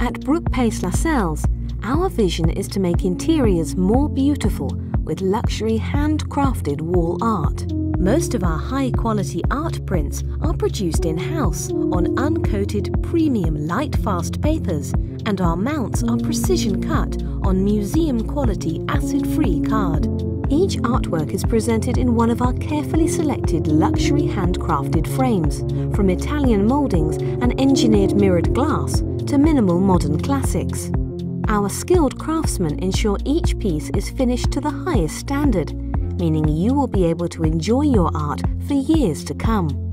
At Brookpace Lascelles, our vision is to make interiors more beautiful with luxury handcrafted wall art. Most of our high quality art prints are produced in house on uncoated premium light fast papers, and our mounts are precision cut on museum quality acid free card. Each artwork is presented in one of our carefully selected luxury handcrafted frames, from Italian mouldings and engineered mirrored glass to minimal modern classics. Our skilled craftsmen ensure each piece is finished to the highest standard, meaning you will be able to enjoy your art for years to come.